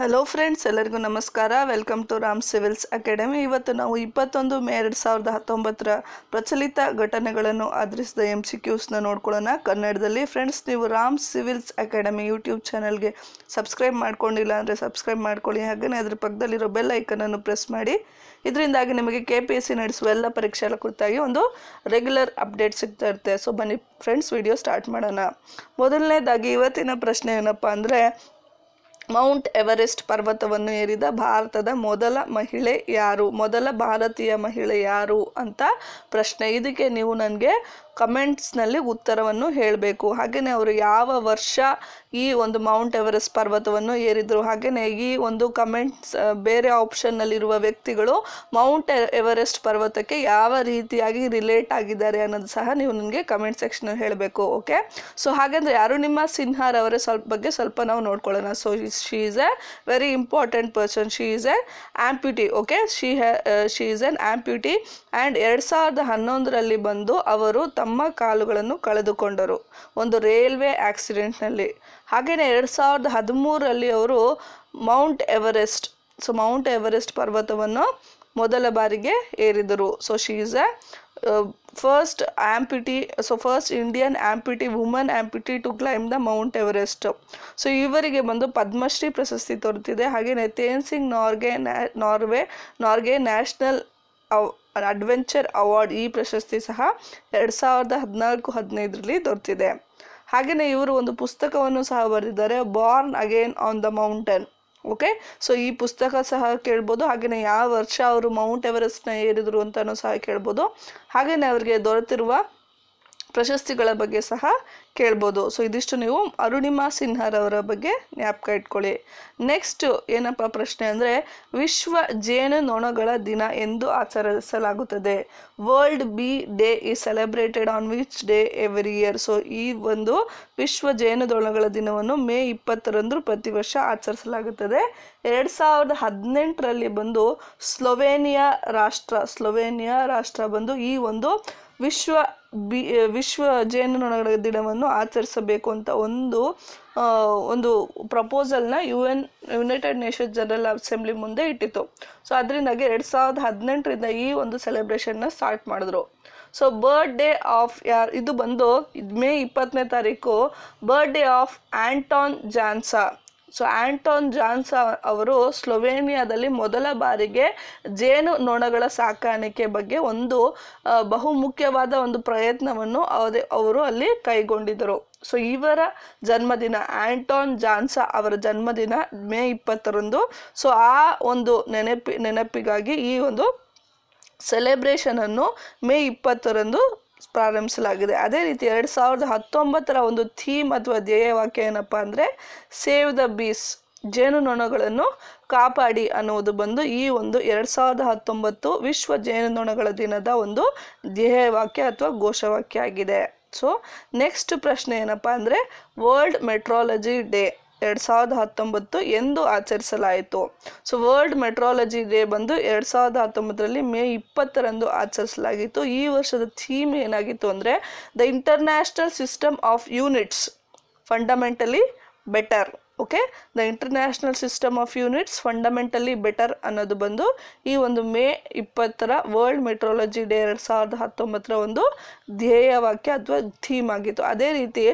Hello friends ಎಲ್ಲರಿಗೂ ನಮಸ್ಕಾರ. Welcome to Ram civils academy ಇವತ್ತು ನಾವು ಇಪ್ಪತ್ತೊಂದು ಮೇ ಎರಡು ಸಾವಿರದ ಹತ್ತೊಂಬತ್ತರ ಪ್ರಚಲಿತ ಘಟನೆಗಳನ್ನು ಆಧರಿಸಿದ ಎಂ ಸಿ ಕ್ಯೂಸ್ನ ನೋಡ್ಕೊಳ್ಳೋಣ. ಕನ್ನಡದಲ್ಲಿ ಫ್ರೆಂಡ್ಸ್ ನೀವು ರಾಮ್ ಸಿವಿಲ್ಸ್ ಅಕಾಡೆಮಿ ಯೂಟ್ಯೂಬ್ ಚಾನಲ್ಗೆ ಸಬ್ಸ್ಕ್ರೈಬ್ ಮಾಡ್ಕೊಂಡಿಲ್ಲ ಅಂದರೆ ಸಬ್ಸ್ಕ್ರೈಬ್ ಮಾಡ್ಕೊಳ್ಳಿ. ಹಾಗೆಯೇ ಅದ್ರ ಪಕ್ಕದಲ್ಲಿರೋ ಬೆಲ್ ಐಕನನ್ನು ಪ್ರೆಸ್ ಮಾಡಿ. ಇದರಿಂದಾಗಿ ನಿಮಗೆ ಕೆ ಪಿ ಎಸ್ ಸಿ ನಡೆಸುವ ಎಲ್ಲ ಪರೀಕ್ಷೆಗಳ ಕುರಿತಾಗಿ ಒಂದು ರೆಗ್ಯುಲರ್ ಅಪ್ಡೇಟ್ ಸಿಗ್ತಾ ಇರುತ್ತೆ. ಸೊ ಬನ್ನಿ ಫ್ರೆಂಡ್ಸ್ ವಿಡಿಯೋ ಸ್ಟಾರ್ಟ್ ಮಾಡೋಣ. ಮೊದಲನೇದಾಗಿ ಇವತ್ತಿನ ಪ್ರಶ್ನೆ ಏನಪ್ಪ ಅಂದರೆ ಮೌಂಟ್ ಎವರೆಸ್ಟ್ ಪರ್ವತವನ್ನು ಏರಿದ ಭಾರತದ ಮೊದಲ ಮಹಿಳೆ ಯಾರು? ಮೊದಲ ಭಾರತೀಯ ಮಹಿಳೆ ಯಾರು ಅಂತ ಪ್ರಶ್ನೆ. ಇದಕ್ಕೆ ನೀವು ನನಗೆ ಕಮೆಂಟ್ಸ್ನಲ್ಲಿ ಉತ್ತರವನ್ನು ಹೇಳಬೇಕು. ಹಾಗೆಯೇ ಅವರು ಯಾವ ವರ್ಷ ಈ ಒಂದು ಮೌಂಟ್ ಎವರೆಸ್ಟ್ ಪರ್ವತವನ್ನು ಏರಿದರು ಹಾಗೆಯೇ ಈ ಒಂದು ಕಮೆಂಟ್ಸ್ ಬೇರೆ ಆಪ್ಷನ್ನಲ್ಲಿರುವ ವ್ಯಕ್ತಿಗಳು ಮೌಂಟ್ ಎವರೆಸ್ಟ್ ಪರ್ವತಕ್ಕೆ ಯಾವ ರೀತಿಯಾಗಿ ರಿಲೇಟ್ ಆಗಿದ್ದಾರೆ ಅನ್ನೋದು ಸಹ ನೀವು ನನಗೆ ಕಮೆಂಟ್ ಸೆಕ್ಷನ್ ಹೇಳಬೇಕು, ಓಕೆ? ಸೊ, ಹಾಗೆಂದರೆ ಯಾರು ಸಿನ್ಹಾರ್ ಅವರ ಸ್ವಲ್ಪ ಬಗ್ಗೆ ಸ್ವಲ್ಪ ನಾವು ನೋಡ್ಕೊಳ್ಳೋಣ. So she is a very important person she is a amputee okay? She she is an amputee and ಎರಡು ಸಾವಿರದ ಹನ್ನೊಂದರಲ್ಲಿ ಬಂದು ಅವರು ತಮ್ಮ ಕಾಲುಗಳನ್ನು ಕಳೆದುಕೊಂಡರು. ಒಂದು ರೈಲ್ವೆ ಆಕ್ಸಿಡೆಂಟ್ನಲ್ಲಿ. ಹಾಗೆಯೇ ಎರಡು ಸಾವಿರದ ಹದಿಮೂರರಲ್ಲಿ ಅವರು Mount Everest, so Mount Everest ಪರ್ವತವನ್ನು ಮೊದಲ ಬಾರಿಗೆ ಏರಿದರು. So she is a first amputee so first Indian amputee woman amputee to climb the Mount Everest so ಇವರಿಗೆ ಬಂದು ಪದ್ಮಶ್ರೀ ಪ್ರಶಸ್ತಿ ದೊರೆತಿದೆ ಹಾಗೆಯೇ Tenzing Norgay Norway, Norgay national adventure award ಈ ಪ್ರಶಸ್ತಿ ಸಹ ಎರಡು ಸಾವಿರದ ಹದಿನಾಲ್ಕು ಹದಿನೈದರಲ್ಲಿ ದೊರೆತಿದೆ. ಹಾಗೆಯೇ ಇವರು ಒಂದು ಪುಸ್ತಕವನ್ನು ಸಹ ಬರೆದಿದ್ದಾರೆ born again on the mountain okay so ಈ ಪುಸ್ತಕ ಸಹ ಕೇಳ್ಬೋದು. ಹಾಗೆಯೇ ಯಾವ ವರ್ಷ ಅವರು ಮೌಂಟ್ ಎವರೆಸ್ಟ್ನ ಏರಿದರು ಅಂತಲೂ ಸಹ ಕೇಳ್ಬೋದು. ಹಾಗೆಯೇ ಅವರಿಗೆ ದೊರೆತಿರುವ ಪ್ರಶಸ್ತಿಗಳ ಬಗ್ಗೆ ಸಹ ಕೇಳ್ಬೋದು. ಸೊ ಇದಿಷ್ಟು ನೀವು ಅರುಣಿಮಾ ಸಿನ್ಹಾರವರ ಬಗ್ಗೆ ಜ್ಞಾಪಕ ಇಟ್ಕೊಳ್ಳಿ. ನೆಕ್ಸ್ಟ್ ಏನಪ್ಪ ಪ್ರಶ್ನೆ ಅಂದರೆ, ವಿಶ್ವ ಜೇನು ನೊಣಗಳ ದಿನ ಎಂದು ಆಚರಿಸಲಾಗುತ್ತದೆ. ವರ್ಲ್ಡ್ ಬಿ ಡೇ ಈ celebrated on which day every year so ಈ ಒಂದು ವಿಶ್ವ ಜೇನುನೊಣಗಳ ದಿನವನ್ನು ಮೇ ಇಪ್ಪತ್ತರಂದು ಪ್ರತಿ ವರ್ಷ ಆಚರಿಸಲಾಗುತ್ತದೆ. ಎರಡು ಸಾವಿರದ ಹದಿನೆಂಟರಲ್ಲಿ ಬಂದು ಸ್ಲೊವೇನಿಯಾ ರಾಷ್ಟ್ರ ಸ್ಲೊವೇನಿಯಾ ರಾಷ್ಟ್ರ ಬಂದು ಈ ಒಂದು ವಿಶ್ವ ಬಿ, ವಿಶ್ವ ಜೇನುನೊಣಗಳ ದಿನವನ್ನು ಆಚರಿಸಬೇಕು ಅಂತ ಒಂದು ಒಂದು ಪ್ರಪೋಸಲ್ನ U N United Nations General Assembly ಮುಂದೆ ಇಟ್ಟಿತ್ತು. ಸೊ, ಅದರಿಂದಾಗಿ ಎರಡು ಸಾವಿರದ ಹದಿನೆಂಟರಿಂದ ಈ ಒಂದು ಸೆಲೆಬ್ರೇಷನ್ನ ಸ್ಟಾರ್ಟ್ ಮಾಡಿದ್ರು. ಸೊ ಬರ್ಡೇ ಆಫ್ ಯಾರ್, ಇದು ಬಂದು ಮೇ ಇಪ್ಪತ್ತನೇ ತಾರೀಕು birthday of Anton Jansa. So Anton Jansa ಅವರು ಸ್ಲೊವೇನಿಯಾದಲ್ಲಿ ಮೊದಲ ಬಾರಿಗೆ ಜೇನು ನೊಣಗಳ ಸಾಕಾಣಿಕೆ ಬಗ್ಗೆ ಒಂದು ಬಹುಮುಖ್ಯವಾದ ಒಂದು ಪ್ರಯತ್ನವನ್ನು ಅದೇ ಅವರು ಅಲ್ಲಿ ಕೈಗೊಂಡಿದ್ದರು. ಸೊ ಇವರ ಜನ್ಮದಿನ ಆಂಟೋನ್ ಜಾನ್ಸ ಅವರ ಜನ್ಮದಿನ ಮೇ ಇಪ್ಪತ್ತರಂದು. ಸೊ ಆ ಒಂದು ನೆನಪಿ, ನೆನಪಿಗಾಗಿ ಈ ಒಂದು ಸೆಲೆಬ್ರೇಷನನ್ನು ಮೇ ಇಪ್ಪತ್ತರಂದು ಪ್ರಾರಂಭಿಸಲಾಗಿದೆ. ಅದೇ ರೀತಿ ಎರಡು ಸಾವಿರದ ಹತ್ತೊಂಬತ್ತರ ಒಂದು ಥೀಮ್ ಅಥವಾ ಧ್ಯೇಯವಾಕ್ಯ ಏನಪ್ಪ ಅಂದರೆ ಸೇವ್ ದ ಬೀಸ್ ಜೇನುನೊಣಗಳನ್ನು ಕಾಪಾಡಿ ಅನ್ನುವುದು ಬಂದು ಈ ಒಂದು ಎರಡು ಸಾವಿರದ ಹತ್ತೊಂಬತ್ತು ವಿಶ್ವ ಜೇನುನೊಣಗಳ ದಿನದ ಒಂದು ಧ್ಯೇಯವಾಕ್ಯ ಅಥವಾ ಘೋಷವಾಕ್ಯ ಆಗಿದೆ. ಸೊ ನೆಕ್ಸ್ಟ್ ಪ್ರಶ್ನೆ ಏನಪ್ಪ ಅಂದರೆ ವರ್ಲ್ಡ್ ಮೆಟ್ರಾಲಜಿ ಡೇ ಎರಡು ಸಾವಿರದ ಹತ್ತೊಂಬತ್ತು ಎಂದು ಆಚರಿಸಲಾಯಿತು. ಸೊ ವರ್ಲ್ಡ್ ಮೆಟ್ರಾಲಜಿ ಡೇ ಬಂದು ಎರಡು ಸಾವಿರದ ಹತ್ತೊಂಬತ್ತರಲ್ಲಿ ಮೇ ಇಪ್ಪತ್ತರಂದು ಆಚರಿಸಲಾಗಿತ್ತು. ಈ ವರ್ಷದ ಥೀಮ್ ಏನಾಗಿತ್ತು ಅಂದರೆ the international system of units fundamentally better okay? The international system of units fundamentally better ಅನ್ನೋದು ಬಂದು ಈ ಒಂದು ಮೇ ಇಪ್ಪತ್ತರ ವರ್ಲ್ಡ್ ಮೆಟ್ರಾಲಜಿ ಡೇ ಎರಡು ಸಾವಿರದ ಹತ್ತೊಂಬತ್ತರ ಒಂದು ಧ್ಯೇಯವಾಕ್ಯ ಅಥವಾ ಥೀಮ್ ಆಗಿತ್ತು. ಅದೇ ರೀತಿ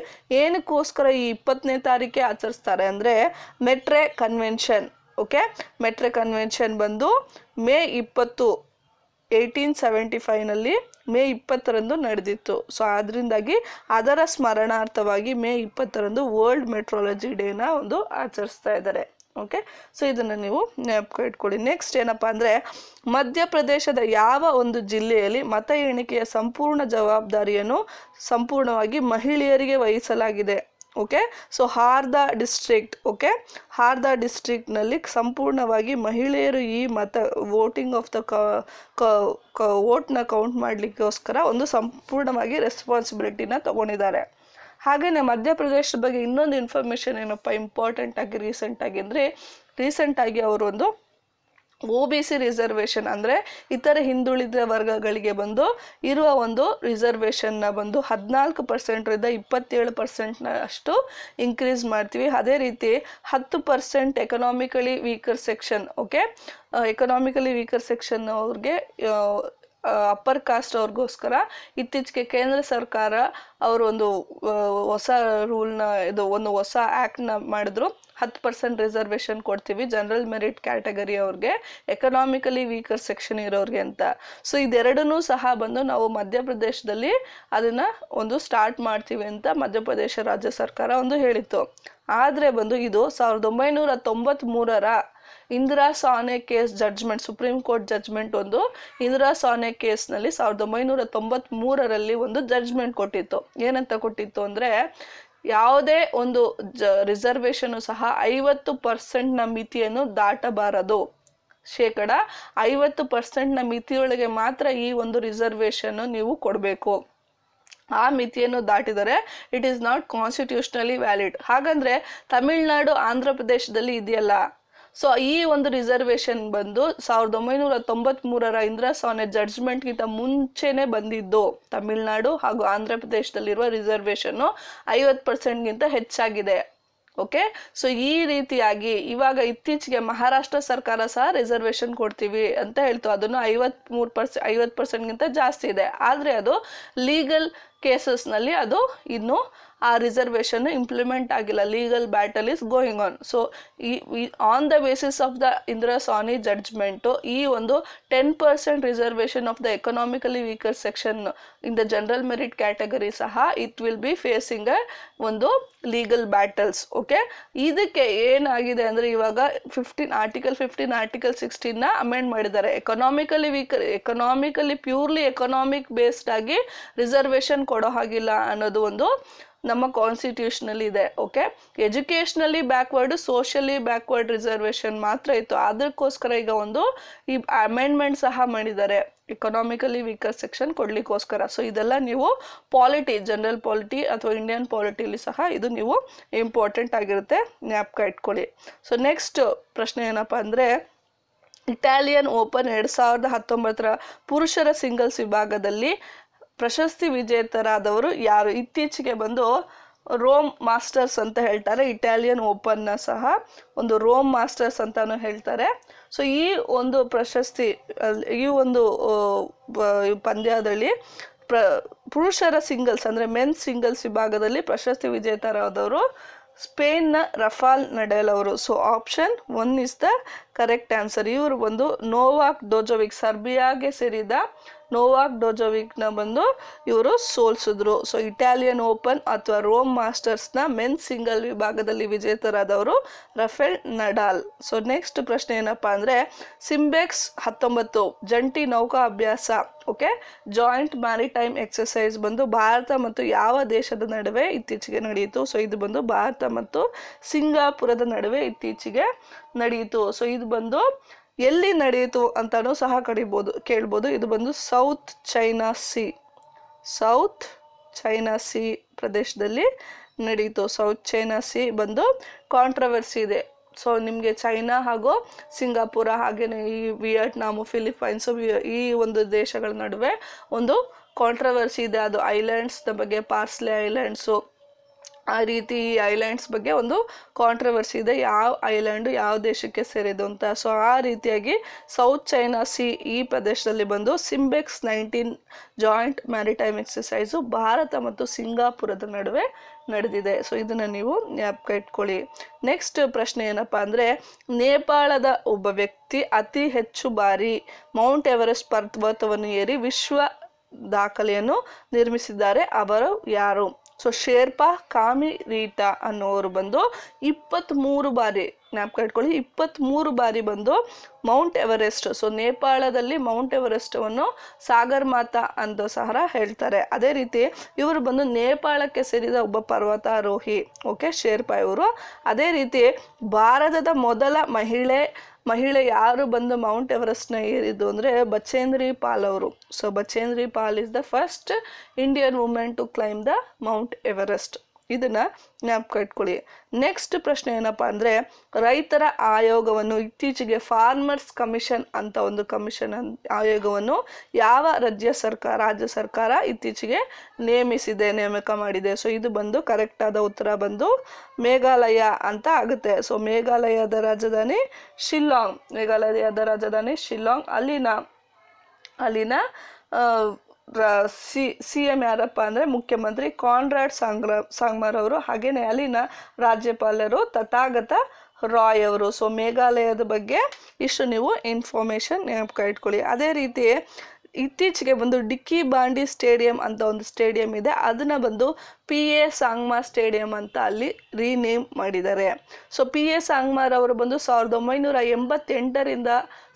ಏನಕ್ಕೋಸ್ಕರ ಈ ಇಪ್ಪತ್ತನೇ ತಾರೀಕೆ ಆಚರಿಸ್ತಾರೆ ಅಂದರೆ metre convention okay? Metre convention ಬಂದು ಮೇ ಇಪ್ಪತ್ತು ಏಯ್ಟೀನ್ ಸೆವೆಂಟಿ ಫೈವ್ನಲ್ಲಿ ಮೇ ಇಪ್ಪತ್ತರಂದು ನಡೆದಿತ್ತು. ಸೊ ಅದರಿಂದಾಗಿ ಅದರ ಸ್ಮರಣಾರ್ಥವಾಗಿ ಮೇ ಇಪ್ಪತ್ತರಂದು ವರ್ಲ್ಡ್ ಮೆಟ್ರಾಲಜಿ ಡೇನ ಒಂದು ಆಚರಿಸ್ತಾ ಇದ್ದಾರೆ. ಓಕೆ ಸೊ ಇದನ್ನು ನೀವು ನೆನಪು ಇಟ್ಕೊಳ್ಳಿ. ನೆಕ್ಸ್ಟ್ ಏನಪ್ಪ ಅಂದರೆ, ಮಧ್ಯಪ್ರದೇಶದ ಯಾವ ಒಂದು ಜಿಲ್ಲೆಯಲ್ಲಿ ಮತ ಎಣಿಕೆಯ ಸಂಪೂರ್ಣ ಜವಾಬ್ದಾರಿಯನ್ನು ಸಂಪೂರ್ಣವಾಗಿ ಮಹಿಳೆಯರಿಗೆ ವಹಿಸಲಾಗಿದೆ? Okay so Harda district okay Harda ಡಿಸ್ಟ್ರಿಕ್ಟ್ನಲ್ಲಿ ಸಂಪೂರ್ಣವಾಗಿ ಮಹಿಳೆಯರು ಈ ಮತ ವೋಟಿಂಗ್ ಆಫ್ ದ ಕ ವೋಟ್ನ ಕೌಂಟ್ ಮಾಡಲಿಕ್ಕೋಸ್ಕರ ಒಂದು ಸಂಪೂರ್ಣವಾಗಿ ರೆಸ್ಪಾನ್ಸಿಬಿಲಿಟಿನ ತಗೊಂಡಿದ್ದಾರೆ. ಹಾಗೆಯೇ ಮಧ್ಯಪ್ರದೇಶದ ಬಗ್ಗೆ ಇನ್ನೊಂದು ಇನ್ಫಾರ್ಮೇಷನ್ ಏನಪ್ಪ ಇಂಪಾರ್ಟೆಂಟ್ ಆಗಿ ರೀಸೆಂಟಾಗಿ ಅಂದರೆ ರೀಸೆಂಟಾಗಿ ಅವರೊಂದು ಒ ಬಿ ಸಿ ರಿಸರ್ವೇಷನ್ ಅಂದರೆ ಇತರ ಹಿಂದುಳಿದ ವರ್ಗಗಳಿಗೆ ಬಂದು ಇರುವ ಒಂದು ರಿಸರ್ವೇಷನ್ನ ಬಂದು ಹದಿನಾಲ್ಕು ಪರ್ಸೆಂಟ್ರಿಂದ ಇಪ್ಪತ್ತೇಳು ಪರ್ಸೆಂಟ್ನ ಅಷ್ಟು ಇನ್ಕ್ರೀಸ್ ಮಾಡ್ತೀವಿ. ಅದೇ ರೀತಿ ಹತ್ತು percent economically weaker section okay economically weaker section ಅವ್ರಿಗೆ ಅಪ್ಪರ್ ಕಾಸ್ಟ್ ಅವ್ರಿಗೋಸ್ಕರ ಇತ್ತೀಚೆಗೆ ಕೇಂದ್ರ ಸರ್ಕಾರ ಅವರು ಒಂದು ಹೊಸ ರೂಲ್ನ ಇದು ಒಂದು ಹೊಸ ಆ್ಯಕ್ಟ್ನ ಮಾಡಿದ್ರು. ಹತ್ತು ಪರ್ಸೆಂಟ್ ರಿಸರ್ವೇಷನ್ ಕೊಡ್ತೀವಿ ಜನರಲ್ ಮೆರಿಟ್ ಕ್ಯಾಟಗರಿ ಅವ್ರಿಗೆ ಎಕನಾಮಿಕಲಿ ವೀಕರ್ ಸೆಕ್ಷನ್ ಇರೋರಿಗೆ ಅಂತ. ಸೊ ಇದೆರಡನ್ನೂ ಸಹ ಬಂದು ನಾವು ಮಧ್ಯಪ್ರದೇಶದಲ್ಲಿ ಅದನ್ನು ಒಂದು ಸ್ಟಾರ್ಟ್ ಮಾಡ್ತೀವಿ ಅಂತ ಮಧ್ಯಪ್ರದೇಶ ರಾಜ್ಯ ಸರ್ಕಾರ ಒಂದು ಹೇಳಿತ್ತು. ಆದರೆ ಬಂದು ಇದು ಸಾವಿರದ ಒಂಬೈನೂರ ತೊಂಬತ್ತ್ಮೂರರ Indira Sawhney case judgment Supreme Court judgment ಒಂದು ಇಂದಿರಾ ಸಾನೆ ಕೇಸ್ನಲ್ಲಿ ಸಾವಿರದ ಒಂಬೈನೂರ ತೊಂಬತ್ತ್ಮೂರರಲ್ಲಿ ಒಂದು ಜಡ್ಜ್ಮೆಂಟ್ ಕೊಟ್ಟಿತ್ತು. ಏನಂತ ಕೊಟ್ಟಿತ್ತು ಅಂದರೆ ಯಾವುದೇ ಒಂದು ಜ ರಿಸರ್ವೇಷನು ಸಹ ಐವತ್ತು ಪರ್ಸೆಂಟ್ನ ಮಿತಿಯನ್ನು ದಾಟಬಾರದು. ಶೇಕಡ ಐವತ್ತು ಪರ್ಸೆಂಟ್ನ ಮಿತಿಯೊಳಗೆ ಮಾತ್ರ ಈ ಒಂದು ರಿಸರ್ವೇಷನ್ನು ನೀವು ಕೊಡಬೇಕು. ಆ ಮಿತಿಯನ್ನು ದಾಟಿದರೆ it is not constitutionally valid ಹಾಗಂದರೆ Tamil Nadu, Andhra ಪ್ರದೇಶದಲ್ಲಿ ಇದೆಯಲ್ಲ ಸೊ ಈ ಒಂದು ರಿಸರ್ವೇಷನ್ ಬಂದು ಸಾವಿರದ ಒಂಬೈನೂರ ತೊಂಬತ್ಮೂರರ ಇಂದಿರಾ ಸಾನೆ ಜಡ್ಜ್ಮೆಂಟ್ಗಿಂತ ಮುಂಚೆನೆ ಬಂದಿದ್ದು. ತಮಿಳ್ನಾಡು ಹಾಗೂ ಆಂಧ್ರ ಪ್ರದೇಶದಲ್ಲಿರುವ ರಿಸರ್ವೇಷನ್ನು ಐವತ್ತು ಪರ್ಸೆಂಟ್ಗಿಂತ ಹೆಚ್ಚಾಗಿದೆ. ಓಕೆ ಸೊ ಈ ರೀತಿಯಾಗಿ ಇವಾಗ ಇತ್ತೀಚೆಗೆ ಮಹಾರಾಷ್ಟ್ರ ಸರ್ಕಾರ ಸಹ ರಿಸರ್ವೇಷನ್ ಕೊಡ್ತೀವಿ ಅಂತ ಹೇಳ್ತು. ಅದನ್ನು ಐವತ್ಮೂರು ಪರ್ಸೆ ಐವತ್ತು ಪರ್ಸೆಂಟ್ಗಿಂತ ಜಾಸ್ತಿ ಇದೆ. ಆದರೆ ಅದು ಲೀಗಲ್ ಕೇಸಸ್ನಲ್ಲಿ ಅದು ಇನ್ನು ಆ ರಿಸರ್ವೇಷನ್ ಇಂಪ್ಲಿಮೆಂಟ್ ಆಗಿಲ್ಲ. Legal battle is going on so ಈ on the basis of the Indira Sawhney judgment ಈ ಒಂದು ten percent reservation of the economically weaker section in the general merit category ಸಹ it will be facing a ಒಂದು legal battles okay ಇದಕ್ಕೆ ಏನಾಗಿದೆ ಅಂದರೆ ಇವಾಗ fifteen article fifteen article ಸಿಕ್ಸ್ಟೀನ್ನ amend ಮಾಡಿದ್ದಾರೆ. Economically weaker economically purely economic based ಆಗಿ reservation ಕೊಡೋ ಹಾಗಿಲ್ಲ ಅನ್ನೋದು ಒಂದು ನಮ್ಮ ಕಾನ್ಸ್ಟಿಟ್ಯೂಷನಲ್ಲಿ ಇದೆ okay educationally backward socially backward reservation ಮಾತ್ರ ಇತ್ತು. ಅದಕ್ಕೋಸ್ಕರ ಈಗ ಒಂದು ಈ ಅಮೆಂಡ್ಮೆಂಟ್ ಸಹ ಮಾಡಿದ್ದಾರೆ. ಎಕನಾಮಿಕಲಿ ವೀಕರ್ ಸೆಕ್ಷನ್ ಕೊಡ್ಲಿಕ್ಕೋಸ್ಕರ. ಸೊ ಇದೆಲ್ಲ ನೀವು ಪಾಲಿಟಿ ಜನರಲ್ ಪಾಲಿಟಿ ಅಥವಾ ಇಂಡಿಯನ್ ಪಾಲಿಟಿಲಿ ಸಹ ಇದು ನೀವು ಇಂಪಾರ್ಟೆಂಟ್ ಆಗಿರುತ್ತೆ. ಜ್ಞಾಪಕ ಇಟ್ಕೊಳ್ಳಿ. ಸೊ ನೆಕ್ಸ್ಟ್ ಪ್ರಶ್ನೆ ಏನಪ್ಪ ಅಂದರೆ ಇಟಾಲಿಯನ್ ಓಪನ್ ಎರಡು ಸಾವಿರದ ಹತ್ತೊಂಬತ್ತರ ಪುರುಷರ ಸಿಂಗಲ್ಸ್ ವಿಭಾಗದಲ್ಲಿ ಪ್ರಶಸ್ತಿ ವಿಜೇತರಾದವರು ಯಾರು? ಇತ್ತೀಚೆಗೆ ಬಂದು ರೋಮ್ ಮಾಸ್ಟರ್ಸ್ ಅಂತ ಹೇಳ್ತಾರೆ. ಇಟಾಲಿಯನ್ ಓಪನ್ನ ಸಹ ಒಂದು ರೋಮ್ ಮಾಸ್ಟರ್ಸ್ ಅಂತಾನು ಹೇಳ್ತಾರೆ. ಸೊ ಈ ಒಂದು ಪ್ರಶಸ್ತಿ, ಈ ಒಂದು ಪಂದ್ಯದಲ್ಲಿ ಪ್ರ, ಪುರುಷರ ಸಿಂಗಲ್ಸ್ ಅಂದರೆ ಮೆನ್ ಸಿಂಗಲ್ಸ್ ವಿಭಾಗದಲ್ಲಿ ಪ್ರಶಸ್ತಿ ವಿಜೇತರಾದವರು ಸ್ಪೇನ್ನ ರಫಾಲ್ ನಡೇಲ್ ಅವರು. So option one is the correct answer ಇವರು ಬಂದು ನೋವಾಕ್ ಡೋಜೋವಿಕ್ ಸರ್ಬಿಯಾಗೆ ಸೇರಿದ ನೋವಾಕ್ ಡೋಜೋವಿಕ್ನ ಬಂದು ಇವರು ಸೋಲ್ಸಿದ್ರು. ಸೊ ಇಟಾಲಿಯನ್ ಓಪನ್ ಅಥವಾ ರೋಮ್ ಮಾಸ್ಟರ್ಸ್ನ ಮೆನ್ ಸಿಂಗಲ್ ವಿಭಾಗದಲ್ಲಿ ವಿಜೇತರಾದವರು ರಫೇಲ್ ನಡಾಲ್. ಸೊ ನೆಕ್ಸ್ಟ್ ಪ್ರಶ್ನೆ ಏನಪ್ಪಾ ಅಂದರೆ ಸಿಂಬೆಕ್ಸ್ ಹತ್ತೊಂಬತ್ತು, ಜಂಟಿ ನೌಕಾ ಅಭ್ಯಾಸ ಓಕೆ ಜಾಯಿಂಟ್ ಮ್ಯಾರಿಟೈಮ್ ಎಕ್ಸಸೈಸ್ ಬಂದು ಭಾರತ ಮತ್ತು ಯಾವ ದೇಶದ ನಡುವೆ ಇತ್ತೀಚೆಗೆ ನಡೆಯಿತು? ಸೊ ಇದು ಬಂದು ಭಾರತ ಮತ್ತು ಸಿಂಗಾಪುರದ ನಡುವೆ ಇತ್ತೀಚೆಗೆ ನಡೆಯಿತು. ಸೊ ಇದು ಬಂದು ಎಲ್ಲಿ ನಡೆಯಿತು ಅಂತಲೂ ಸಹ ಕಡಿಬೋದು ಕೇಳ್ಬೋದು. ಇದು ಬಂದು South China Sea. South China Sea ಪ್ರದೇಶದಲ್ಲಿ ನಡೆಯಿತು ಸೌತ್ ಚೈನಾ ಸಿ ಬಂದು ಕಾಂಟ್ರವರ್ಸಿ ಇದೆ. ಸೊ ನಿಮಗೆ ಚೈನಾ ಹಾಗೂ ಸಿಂಗಾಪುರ ಹಾಗೆಯೇ ಈ ವಿಯಟ್ನಾಮು ಫಿಲಿಪೈನ್ಸು ಈ ಒಂದು ದೇಶಗಳ ನಡುವೆ ಒಂದು ಕಾಂಟ್ರವರ್ಸಿ ಇದೆ. ಅದು ಐಲ್ಯಾಂಡ್ಸ್ನ ಬಗ್ಗೆ, ಪಾರ್ಸ್ಲೆ ಐಲ್ಯಾಂಡ್ಸು ಆ ರೀತಿ ಈ ಐಲ್ಯಾಂಡ್ಸ್ ಬಗ್ಗೆ ಒಂದು ಕಾಂಟ್ರವರ್ಸಿ ಇದೆ. ಯಾವ ಐಲ್ಯಾಂಡು ಯಾವ ದೇಶಕ್ಕೆ ಸೇರಿದ್ದು ಅಂತ. ಸೊ ಆ ರೀತಿಯಾಗಿ ಸೌತ್ ಚೈನಾ ಸಿ ಈ ಪ್ರದೇಶದಲ್ಲಿ ಬಂದು SIMBEX nineteen joint maritime exercise Bharat ಮತ್ತು ಸಿಂಗಾಪುರದ ನಡುವೆ ನಡೆದಿದೆ. ಸೊ ಇದನ್ನು ನೀವು ಜ್ಞಾಪಕ ಇಟ್ಕೊಳ್ಳಿ. ನೆಕ್ಸ್ಟ್ ಪ್ರಶ್ನೆ ಏನಪ್ಪ ಅಂದರೆ, ನೇಪಾಳದ ಒಬ್ಬ ವ್ಯಕ್ತಿ ಅತಿ ಹೆಚ್ಚು ಬಾರಿ ಮೌಂಟ್ ಎವರೆಸ್ಟ್ ಪರ್ವತವನ್ನು ಏರಿ ವಿಶ್ವ ದಾಖಲೆಯನ್ನು ನಿರ್ಮಿಸಿದ್ದಾರೆ. ಅವರು ಯಾರು? ಸೊ ಶೇರ್ಪಾ ಕಾಮಿ ರೀಟಾ ಅನ್ನೋರು ಬಂದು ಇಪ್ಪತ್ತ್ಮೂರು ಬಾರಿ, ಜ್ಞಾಪಕ ಇಟ್ಕೊಳ್ಳಿ ಇಪ್ಪತ್ತ್ಮೂರು ಬಾರಿ ಬಂದು ಮೌಂಟ್ ಎವರೆಸ್ಟ್ ಸೊ ನೇಪಾಳದಲ್ಲಿ ಮೌಂಟ್ ಎವರೆಸ್ಟವನ್ನು ಸಾಗರ್ ಮಾತಾ ಅಂತ ಸಹ ಹೇಳ್ತಾರೆ. ಅದೇ ರೀತಿ ಇವರು ಬಂದು ನೇಪಾಳಕ್ಕೆ ಸೇರಿದ ಒಬ್ಬ ಪರ್ವತಾರೋಹಿ ಓಕೆ ಶೇರ್ಪಾ ಇವರು. ಅದೇ ರೀತಿ ಭಾರತದ ಮೊದಲ ಮಹಿಳೆ ಮಹಿಳೆ ಯಾರು ಬಂದು ಮೌಂಟ್ ಎವರೆಸ್ಟ್ನ ಏರಿದ್ದು ಅಂದರೆ ಬಚೇಂದ್ರಿ ಪಾಲ್ ಅವರು. So Bachendri Pal is the first Indian women to climb the Mount Everest ಇದನ್ನ ಜ್ಞಾಪಕ ಇಟ್ಕೊಳ್ಳಿ ನೆಕ್ಸ್ಟ್ ಪ್ರಶ್ನೆ ಏನಪ್ಪ ಅಂದರೆ, ರೈತರ ಆಯೋಗವನ್ನು ಇತ್ತೀಚೆಗೆ ಫಾರ್ಮರ್ಸ್ ಕಮಿಷನ್ ಅಂತ ಒಂದು ಕಮಿಷನ್ ಆಯೋಗವನ್ನು ಯಾವ ರಾಜ್ಯ ಸರ್ಕಾರ ರಾಜ್ಯ ಸರ್ಕಾರ ಇತ್ತೀಚೆಗೆ ನೇಮಿಸಿದೆ, ನೇಮಕ ಮಾಡಿದೆ. ಸೊ ಇದು ಬಂದು ಕರೆಕ್ಟ್ ಆದ ಉತ್ತರ ಬಂದು ಮೇಘಾಲಯ ಅಂತ ಆಗುತ್ತೆ. ಸೊ ಮೇಘಾಲಯದ ರಾಜಧಾನಿ ಶಿಲ್ಲಾಂಗ್, ಮೇಘಾಲಯದ ರಾಜಧಾನಿ ಶಿಲ್ಲಾಂಗ್, ಅಲ್ಲಿನ ಅಲ್ಲಿನ ಸಿ ಸಿ ಎಂ ಯಾರಪ್ಪ ಅಂದರೆ ಮುಖ್ಯಮಂತ್ರಿ ಕಾನ್ರಾಡ್ ಸಾಂಗ್ರ ಸಾಂಗ್ಮರ್ ಅವರು ಹಾಗೆಯೇ ಅಲ್ಲಿನ ರಾಜ್ಯಪಾಲರು ತಥಾಗತ ರಾಯ್ ಅವರು. ಸೊ ಮೇಘಾಲಯದ ಬಗ್ಗೆ ಇಷ್ಟು ನೀವು ಇನ್ಫಾರ್ಮೇಷನ್ ನೆನಪು ಇಟ್ಕೊಳ್ಳಿ ಅದೇ ರೀತಿ ಇತ್ತೀಚೆಗೆ ಬಂದು ಡಿಕ್ಕಿ ಬಾಂಡಿ ಸ್ಟೇಡಿಯಂ ಅಂತ ಒಂದು ಸ್ಟೇಡಿಯಂ ಇದೆ. ಅದನ್ನ ಬಂದು ಪಿ ಎ ಸಾಂಗ್ಮಾ ಸ್ಟೇಡಿಯಂ ಅಂತ ಅಲ್ಲಿ ರೀನೇಮ್ ಮಾಡಿದ್ದಾರೆ. ಸೊ, ಪಿ ಎ ಸಾಂಗ್ಮಾರ್ ಅವರು ಬಂದು ಸಾವಿರದ ಒಂಬೈನೂರ ಎಂಬತ್ತೆಂಟರಿಂದ,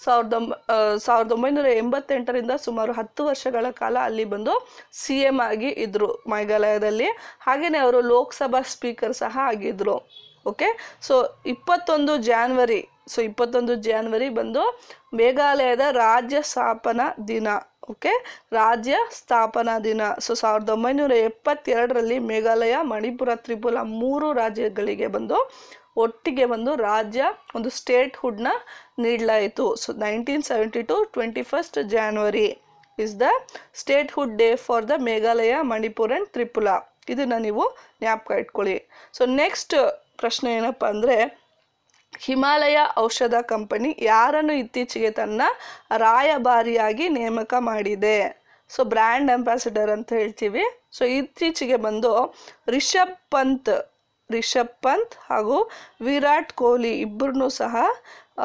ಸಾವಿರದ ಸಾವಿರದ ಒಂಬೈನೂರ ಎಂಬತ್ತೆಂಟರಿಂದ ಸುಮಾರು ಹತ್ತು ವರ್ಷಗಳ ಕಾಲ ಅಲ್ಲಿ ಬಂದು ಸಿ ಎಂ ಆಗಿ ಇದ್ದರು ಮೇಘಾಲಯದಲ್ಲಿ. ಹಾಗೆಯೇ ಅವರು ಲೋಕಸಭಾ ಸ್ಪೀಕರ್ ಸಹ ಆಗಿದ್ರು. ಓಕೆ? ಸೊ, ಇಪ್ಪತ್ತೊಂದು ಜಾನ್ವರಿ, ಸೊ, ಇಪ್ಪತ್ತೊಂದು ಜಾನ್ವರಿ ಬಂದು ಮೇಘಾಲಯದ ರಾಜ್ಯ ಸ್ಥಾಪನಾ ದಿನ. ಓಕೆ? ರಾಜ್ಯ ಸ್ಥಾಪನಾ ದಿನ. ಸೊ, ಸಾವಿರದ ಒಂಬೈನೂರ ಎಪ್ಪತ್ತೆರಡರಲ್ಲಿ ಮೇಘಾಲಯ, ಮಣಿಪುರ ತ್ರಿಪುರ ಮೂರು ರಾಜ್ಯಗಳಿಗೆ ಬಂದು ಒಟ್ಟಿಗೆ ಒಂದು ರಾಜ್ಯ, ಒಂದು ಸ್ಟೇಟ್ ಹುಡ್ನ ನೀಡಲಾಯಿತು. So nineteen seventy two twenty first January is the statehood day for the Meghalaya, Manipur and Tripura ಇದನ್ನು ನೀವು ಜ್ಞಾಪಕ ಇಟ್ಕೊಳ್ಳಿ. ಸೊ ನೆಕ್ಸ್ಟ್ ಪ್ರಶ್ನೆ ಏನಪ್ಪ ಅಂದರೆ ಹಿಮಾಲಯ ಔಷಧ ಕಂಪನಿ ಯಾರನ್ನು ಇತ್ತೀಚೆಗೆ ತನ್ನ ರಾಯಭಾರಿಯಾಗಿ ನೇಮಕ ಮಾಡಿದೆ. ಸೊ, ಬ್ರ್ಯಾಂಡ್ ಅಂಬಾಸಿಡರ್ ಅಂತ ಹೇಳ್ತೀವಿ. ಸೊ, ಇತ್ತೀಚೆಗೆ ಬಂದು ರಿಷಬ್ ಪಂತ್ ರಿಷಬ್ ಪಂತ್ ಹಾಗೂ ವಿರಾಟ್ ಕೊಹ್ಲಿ ಇಬ್ಬರನ್ನೂ ಸಹ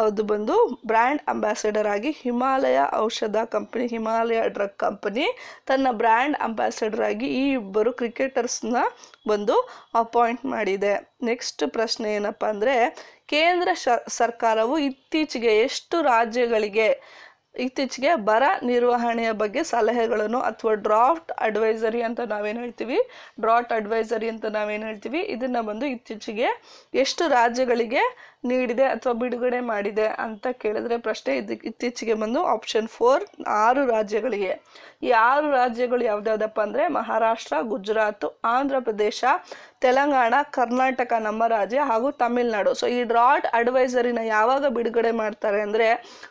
ಅದು ಬಂದು ಬ್ರ್ಯಾಂಡ್ ಅಂಬಾಸಿಡರ್ ಆಗಿ ಹಿಮಾಲಯ ಔಷಧ ಕಂಪನಿ, ಹಿಮಾಲಯ ಡ್ರಗ್ ಕಂಪನಿ ತನ್ನ ಬ್ರ್ಯಾಂಡ್ ಅಂಬಾಸಿಡರ್ ಆಗಿ ಈ ಇಬ್ಬರು ಕ್ರಿಕೆಟರ್ಸ್ನ ಬಂದು ಅಪಾಯಿಂಟ್ ಮಾಡಿದೆ. ನೆಕ್ಸ್ಟ್ ಪ್ರಶ್ನೆ ಏನಪ್ಪ ಅಂದರೆ, ಕೇಂದ್ರ ಸರ್ಕಾರವು ಇತ್ತೀಚೆಗೆ ಎಷ್ಟು ರಾಜ್ಯಗಳಿಗೆ, ಇತ್ತೀಚೆಗೆ ಬರ ನಿರ್ವಹಣೆಯ ಬಗ್ಗೆ ಸಲಹೆಗಳನ್ನು ಅಥವಾ ಡ್ರಾಫ್ಟ್ ಅಡ್ವೈಸರಿ ಅಂತ ನಾವೇನು ಹೇಳ್ತೀವಿ, ಡ್ರಾಫ್ಟ್ ಅಡ್ವೈಸರಿ ಅಂತ ನಾವೇನು ಹೇಳ್ತೀವಿ, ಇದನ್ನು ಬಂದು ಇತ್ತೀಚೆಗೆ ಎಷ್ಟು ರಾಜ್ಯಗಳಿಗೆ ನೀಡಿದೆ ಅಥವಾ ಬಿಡುಗಡೆ ಮಾಡಿದೆ ಅಂತ ಕೇಳಿದ್ರೆ ಪ್ರಶ್ನೆ ಇದಕ್ಕೆ ಇತ್ತೀಚೆಗೆ ಬಂದು ಆಪ್ಷನ್ ಫೋರ್ ಆರು ರಾಜ್ಯಗಳಿಗೆ. ಈ ಆರು ರಾಜ್ಯಗಳು ಯಾವ್ದ್ಯಾವ್ದಪ್ಪ ಅಂದರೆ ಮಹಾರಾಷ್ಟ್ರ, ಗುಜರಾತ್, ಆಂಧ್ರ ಪ್ರದೇಶ, ತೆಲಂಗಾಣ, ಕರ್ನಾಟಕ ನಮ್ಮ ರಾಜ್ಯ ಹಾಗೂ ತಮಿಳುನಾಡು. ಸೊ ಈ ಡ್ರಾಟ್ ಅಡ್ವೈಸರಿನ ಯಾವಾಗ ಬಿಡುಗಡೆ ಮಾಡ್ತಾರೆ ಅಂದರೆ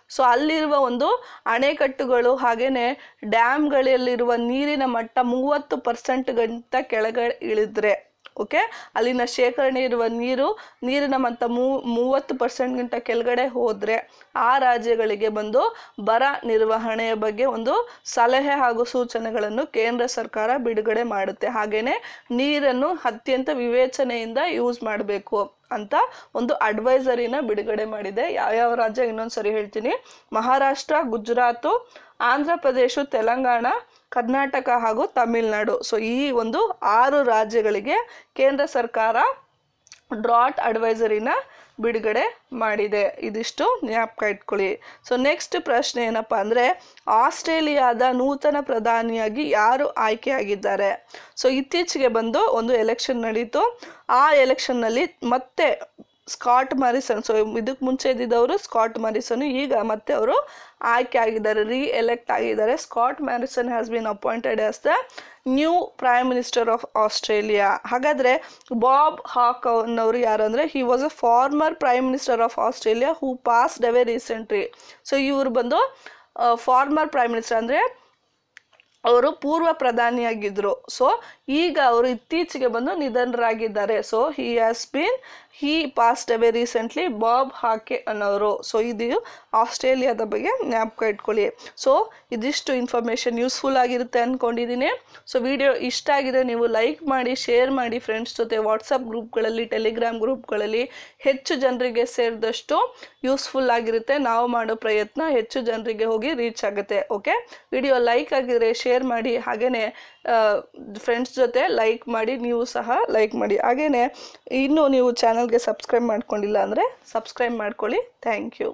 ಸೊ ಅಲ್ಲಿರುವ ಒಂದು ಅಣೆಕಟ್ಟುಗಳು ಹಾಗೆಯೇ ಡ್ಯಾಮ್ಗಳಲ್ಲಿರುವ ನೀರಿನ ಮಟ್ಟ ಮೂವತ್ತು ಪರ್ಸೆಂಟ್ಗಿಂತ ಕೆಳಗಡೆ ಇಳಿದ್ರೆ. ಓಕೆ? ಅಲ್ಲಿನ ಶೇಖರಣೆ ಇರುವ ನೀರು, ನೀರಿನ ಮಂತ ಮೂ, ಮೂವತ್ತು ಪರ್ಸೆಂಟ್ಗಿಂತ ಕೆಳಗಡೆ ಹೋದರೆ ಆ ರಾಜ್ಯಗಳಿಗೆ ಬಂದು ಬರ ನಿರ್ವಹಣೆಯ ಬಗ್ಗೆ ಒಂದು ಸಲಹೆ ಹಾಗೂ ಸೂಚನೆಗಳನ್ನು ಕೇಂದ್ರ ಸರ್ಕಾರ ಬಿಡುಗಡೆ ಮಾಡುತ್ತೆ. ಹಾಗೆಯೇ ನೀರನ್ನು ಅತ್ಯಂತ ವಿವೇಚನೆಯಿಂದ ಯೂಸ್ ಮಾಡಬೇಕು ಅಂತ ಒಂದು ಅಡ್ವೈಸರಿನ ಬಿಡುಗಡೆ ಮಾಡಿದೆ. ಯಾವ್ಯಾವ ರಾಜ್ಯ ಇನ್ನೊಂದು ಸರಿ ಹೇಳ್ತೀನಿ. ಮಹಾರಾಷ್ಟ್ರ, ಗುಜರಾತು, ಆಂಧ್ರ ಪ್ರದೇಶ, ತೆಲಂಗಾಣ ಕರ್ನಾಟಕ ಹಾಗೂ ತಮಿಳುನಾಡು. ಸೊ ಈ ಒಂದು ಆರು ರಾಜ್ಯಗಳಿಗೆ ಕೇಂದ್ರ ಸರ್ಕಾರ ಡ್ರಾಟ್ ಅಡ್ವೈಸರಿನ ಬಿಡುಗಡೆ ಮಾಡಿದೆ. ಇದಿಷ್ಟು ಜ್ಞಾಪಕ ಇಟ್ಕೊಳ್ಳಿ. ಸೊ ನೆಕ್ಸ್ಟ್ ಪ್ರಶ್ನೆ ಏನಪ್ಪ ಅಂದರೆ, ಆಸ್ಟ್ರೇಲಿಯಾದ ನೂತನ ಪ್ರಧಾನಿಯಾಗಿ ಯಾರು ಆಯ್ಕೆಯಾಗಿದ್ದಾರೆ? ಸೊ ಇತ್ತೀಚೆಗೆ ಬಂದು ಒಂದು ಎಲೆಕ್ಷನ್ ನಡೀತು. ಆ ಎಲೆಕ್ಷನ್ನಲ್ಲಿ ಮತ್ತೆ ಸ್ಕಾಟ್ ಮಾರಿಸನ್ ಸೊ ಇದಕ್ಕೆ ಮುಂಚೆ ಇದ್ದಿದ್ದವರು ಸ್ಕಾಟ್ ಮಾರಿಸನ್ ಈಗ ಮತ್ತೆ ಅವರು ಆಯ್ಕೆ ಆಗಿದ್ದಾರೆ ರೀ ಎಲೆಕ್ಟ್ ಆಗಿದ್ದಾರೆ. Scott Morrison has been appointed as the new Prime Minister of Australia ಹಾಗಾದರೆ ಬಾಬ್ ಹಾಕ್ ಅನ್ನೋರು ಯಾರು ಅಂದರೆ he was a former Prime Minister of Australia who passed away recently so ಇವರು ಬಂದು ಫಾರ್ಮರ್ ಪ್ರೈಮ್ ಮಿನಿಸ್ಟರ್ ಅಂದರೆ, ಅವರು ಪೂರ್ವ ಪ್ರಧಾನಿಯಾಗಿದ್ದರು ಸೊ ಈಗ ಅವರು ಇತ್ತೀಚೆಗೆ ಬಂದು ನಿಧನರಾಗಿದ್ದಾರೆ. So he has been he passed away recently Bob Hawke ಅನ್ನೋರು. ಸೊ ಇದು ಆಸ್ಟ್ರೇಲಿಯಾದ ಬಗ್ಗೆ ಜ್ಞಾಪಕ ಇಟ್ಕೊಳ್ಳಿ. ಸೊ ಇದಿಷ್ಟು ಇನ್ಫಾರ್ಮೇಷನ್ ಯೂಸ್ಫುಲ್ ಆಗಿರುತ್ತೆ ಅಂದ್ಕೊಂಡಿದ್ದೀನಿ ಸೊ ವಿಡಿಯೋ ಇಷ್ಟ ಆಗಿದೆ ನೀವು ಲೈಕ್ ಮಾಡಿ ಶೇರ್ ಮಾಡಿ ಫ್ರೆಂಡ್ಸ್ ಜೊತೆ ವಾಟ್ಸಪ್ ಗ್ರೂಪ್ಗಳಲ್ಲಿ ಟೆಲಿಗ್ರಾಮ್ ಗ್ರೂಪ್ಗಳಲ್ಲಿ ಹೆಚ್ಚು ಜನರಿಗೆ ಸೇರಿದಷ್ಟು ಯೂಸ್ಫುಲ್ ಆಗಿರುತ್ತೆ. ನಾವು ಮಾಡೋ ಪ್ರಯತ್ನ ಹೆಚ್ಚು ಜನರಿಗೆ ಹೋಗಿ ರೀಚ್ ಆಗುತ್ತೆ. ಓಕೆ ವಿಡಿಯೋ ಲೈಕ್ ಆಗಿದ್ರೆ ಶೇರ್ ಮಾಡಿ ಹಾಗೆಯೇ ಫ್ರೆಂಡ್ಸ್ ಜೊತೆ ಲೈಕ್ ಮಾಡಿ, ನೀವು ಸಹ ಲೈಕ್ ಮಾಡಿ. ಹಾಗೆಯೇ ಇನ್ನೂ ನೀವು ಚಾನಲ್ಗೆ ಸಬ್ಸ್ಕ್ರೈಬ್ ಮಾಡ್ಕೊಂಡಿಲ್ಲ ಅಂದರೆ ಸಬ್ಸ್ಕ್ರೈಬ್ ಮಾಡ್ಕೊಳ್ಳಿ. Thank you